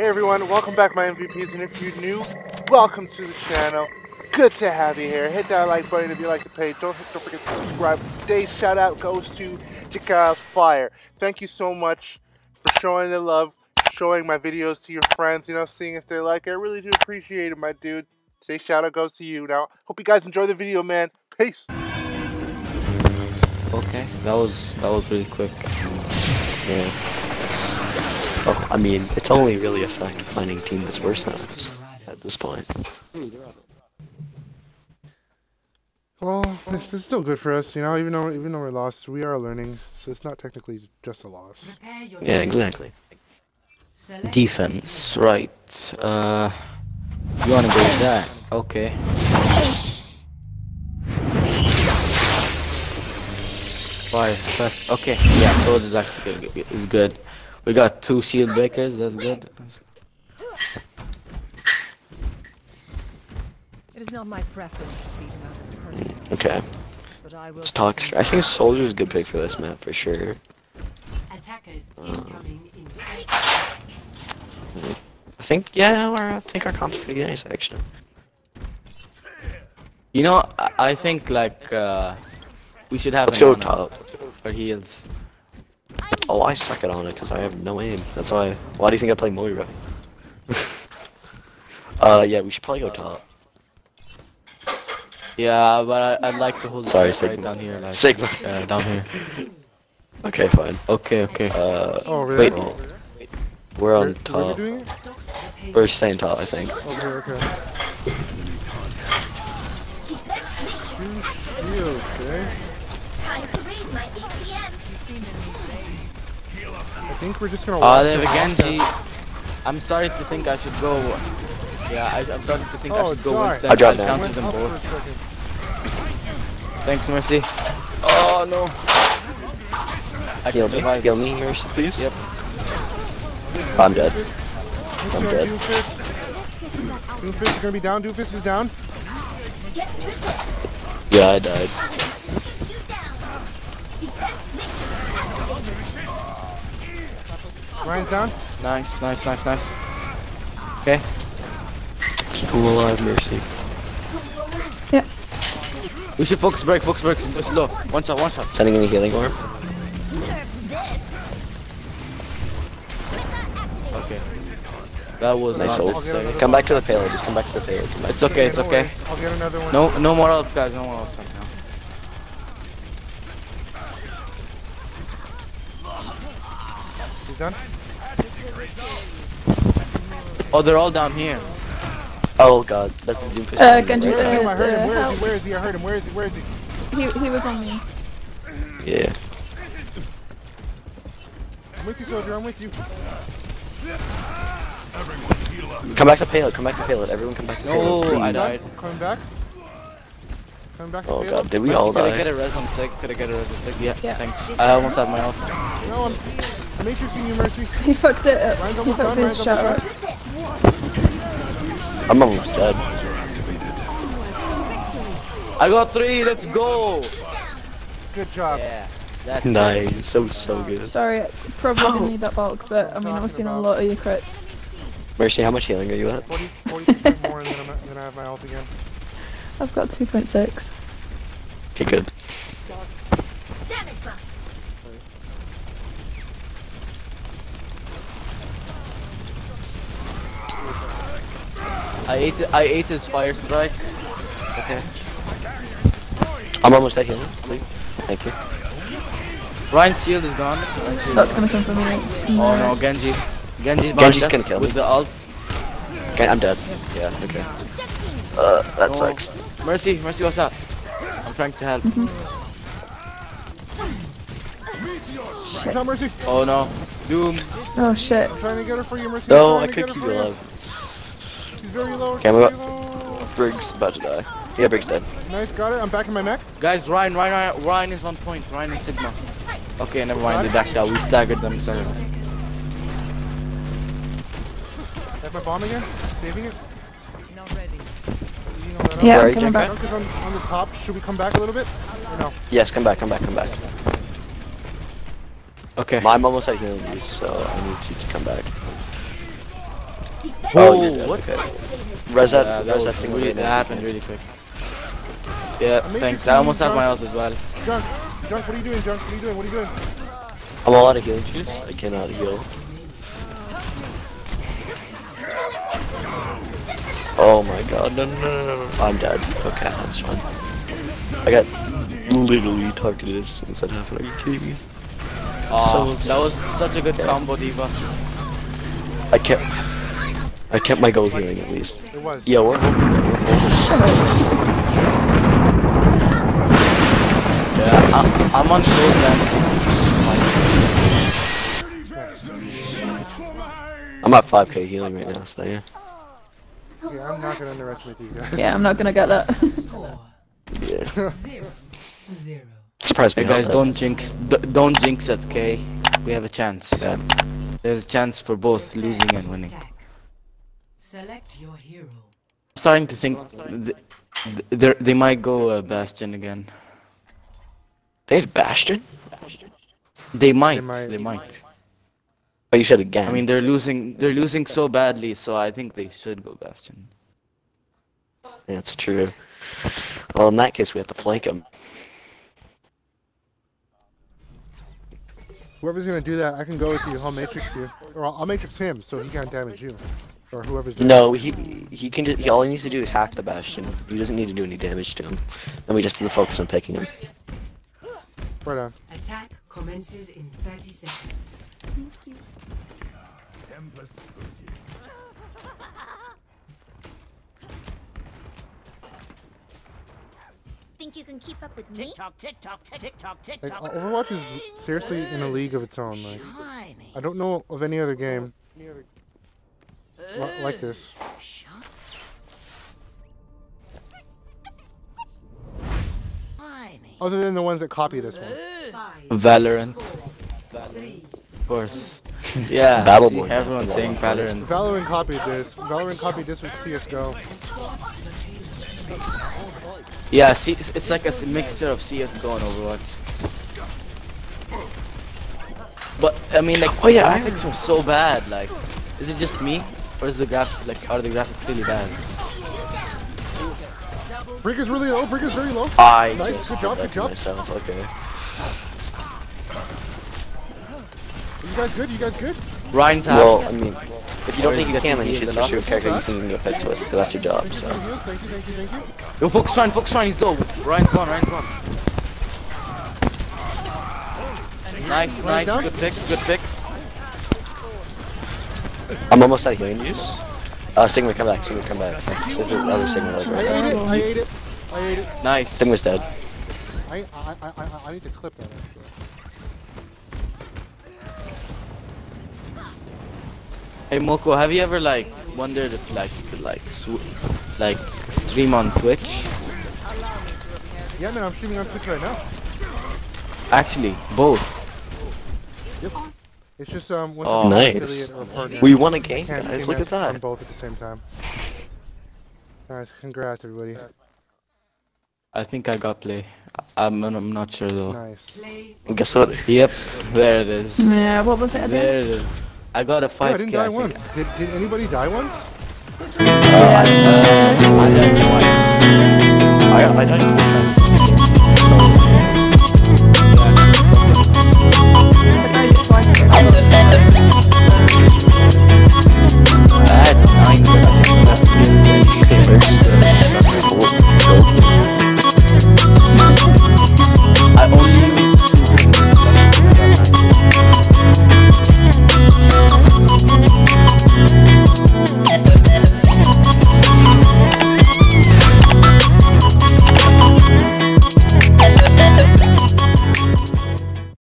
Hey everyone, welcome back my MVPs, and if you're new, welcome to the channel. Good to have you here. Hit that like button if you like the page. Don't, don't forget to subscribe. Today's shout out goes to Jakals Fire. Thank you so much for showing the love, showing my videos to your friends, you know, seeing if they like it. I really do appreciate it, my dude. Today's shout out goes to you. Now, hope you guys enjoy the video, man. Peace. Okay, that was that was really quick. Yeah. Oh, I mean, it's only really a fact of finding a team that's worse than us at this point. Well, it's, it's still good for us, you know. Even though even though we're lost, we are learning, so it's not technically just a loss. Yeah, exactly. Defense, right? Uh, you wanna go with that? Okay. Fire fast. Okay, yeah. So is actually good. good- Is good. We got two shield breakers. That's good. That's- It is not my preference to see him out as a person, Okay, but I will. let's talk. I think Soldier is a good pick for this map for sure. Attackers incoming in I think, yeah, our, I think our comp's pretty nice actually. You know, I, I think like uh, we should have. Let's go Ana top. For heals. Oh, I suck it on it because I have no aim. That's why. Why do you think I play Moira? uh, yeah, we should probably go top. Yeah, but I, I'd like to hold Sorry, it right Sigma. down here, like Sigma. uh, down here. Okay, fine. Okay, okay. Uh, Oh, really? Wait. we're on Where, where are we top. doing it? We're staying top, I think. Over here, okay. You okay? Think we're just gonna Uh, walk they have a this- Genji. I'm starting to think I should go. Yeah, I, I'm starting to think I Oh, should go sorry. Winston. I dropped I'll down. them Went up for a both. Thanks, Mercy. Oh no. I Heal me, survive. heal me, Mercy, please. Yep. I'm dead. I'm dead. Doofus. Doomfist is gonna be down. Doofus is down. Yeah, I died. Rein's down. Nice, nice, nice, nice. Okay. Keep him alive, Mercy. We should focus break, focus break. It's low. One shot, one shot. Sending in a healing orb. Okay. That was Nice not ult. Come back to the payload. Just come back to the payload. It's okay, it's okay. worries. I'll get another one. No, no more ults, guys. No more ults right now. He's done. Oh, they're all down here. Oh god, that's the Doomfist. Uh, Genji, I uh, heard him. I heard him. uh, Where is he? Where is he? I heard him. Where is he? Where is he? He, he was on me. Yeah. I'm with you, soldier. I'm with you. Come back to payload. Come back to payload. Everyone come back to payload. No, please. I died. Coming back. Coming back to Oh payload. god, did we Mercy, all could I get a res on Sig? Could I get a res on Sig? Yeah, Yeah. thanks. I almost had my ult. No, I'm, I'm matrixing you, Mercy. He fucked it up. Rein's He fucked done. his shot up. I'm almost dead. I got three. Let's go. Good job. Yeah, that's it. Nice. That was so good. Sorry, probably didn't need that bulk, but I mean, I've seen a lot of your crits. Mercy, how much healing are you at? 40 percent more, and then, I have my ult again. I've got 2.6. Okay, good. I ate. I ate his fire strike. Okay. I'm almost at healing. Please. Thank you. Rein's shield is gone. Rein's shield That's is gonna come from me. Oh no, no. Genji. Genji's Genji's gonna kill with me. the ult. Okay, I'm dead. Yeah, okay. Uh, that No. sucks. Mercy, Mercy, watch out. I'm trying to help. Good job, Mercy. Oh no. Doom. Oh shit. I'm trying to get her for you, Mercy. No, I'm I could keep you alive. She's very low. Okay, I'm she's about- very low. Brig's about to die. Yeah, Brig's dead. Nice, got it. I'm back in my mech. Guys, Rein, Rein, Rein, Rein is on point. Rein and Sigma. Okay, never mind. They backed out. We staggered them. Sorry. I have my bomb again. I'm saving it. Not ready. You know. Yeah, Where are coming Jenka? back. On, on the top. Should we come back a little bit? Or no? Yes, come back, come back, come back. Okay. I'm almost at healing use, so I need to, to come back. Oh, Oh, you're dead, what? okay. Res that, Yeah, that, res that was thing really, that happened really quick. Yeah, Amazing thanks. I almost have my John. ult as well. Junk, Junk, what are you doing, Junk? What are you doing? What are you doing? I'm all out of healing juice. I cannot heal. Oh my god, no, no, no, no, no. I'm dead. Okay, that's fine. I got literally targeted as soon as that happened. Are you kidding me? Aw, So that was such a good combo, D.Va. I kept, I kept my gold healing at least. It was. Yeah, we're Yeah, I, I'm on gold damage. I'm at 5k healing right now, so yeah. Yeah, I'm not gonna underestimate these guys. Yeah, I'm not gonna get that. Yeah. Zero. Zero. Surprised me Hey guys, don't jinx, d- don't jinx it, okay? We have a chance. Yeah. There's a chance for both losing and winning. Attack. Select your hero. I'm starting to think th- th- they they might go uh, Bastion again. They had Bastion? They might. might. They might. Oh, you said again. I mean, they're losing. They're losing so badly, so I think they should go Bastion. That's true. Well, in that case, we have to flank him. Whoever's gonna do that, I can go with you. I'll matrix you, or I'll, I'll matrix him so he can't damage you, or whoever's doing No, he he can just, he, all he needs to do is hack the Bastion. He doesn't need to do any damage to him. And we just need to focus on picking him. it. Right on. Attack commences in 30 seconds. Think you can keep up with me? TikTok, TikTok, TikTok, Like, TikTok. uh, Overwatch is seriously in a league of its own. Like, Tiny. I don't know of any other game li- like this. Other than the ones that copy this one. Five, Valorant, three, of course. Yeah. Battleborn. see, everyone's saying Valorant. Valorant copied this. Valorant copied this with CS:GO. Yeah, see, it's it's like a mixture of CS:GO and Overwatch. But I mean, like, Oh, yeah, I graphics are so bad. Like, is it just me, or is the graph like are the graphics really bad? Brig is really low. Brig is very low. I Nice, good job, good job. myself. Okay. You guys good? You guys good? Rein's half. Well, I mean, if you don't is think you can, then you should healed a switch to a lot? character you can go head twist, because that's your job. Thank you So. for the heals. Thank you, thank you, thank you. Yo, focus Rein, focus Rein, he's low. Rein's gone, Rein's gone. Nice, nice, good picks, good picks. I'm almost out of healing juice. Uh, Sigma, come back. Sigma, come back. There's another Sigma like I right ate it. I ate it. I ate it. Nice. Sigma's dead. I I I I, I need to clip that actually. Hey Moko, have you ever like wondered if like you could like sw- like stream on Twitch? Yeah, man, I'm streaming on Twitch right now. Actually, both. Yep. It's just um when Oh. Nice. partner We won a game, can't guys. Look at On that. both at the same time. Nice. Congrats, everybody. I think I got play. I- I'm I'm not sure though. Nice. play Guess what? Yep, there it is. Yeah, what was it again? There it is. I got a five. Yeah, I didn't die I once. Did, did anybody die once? Uh, I, uh, I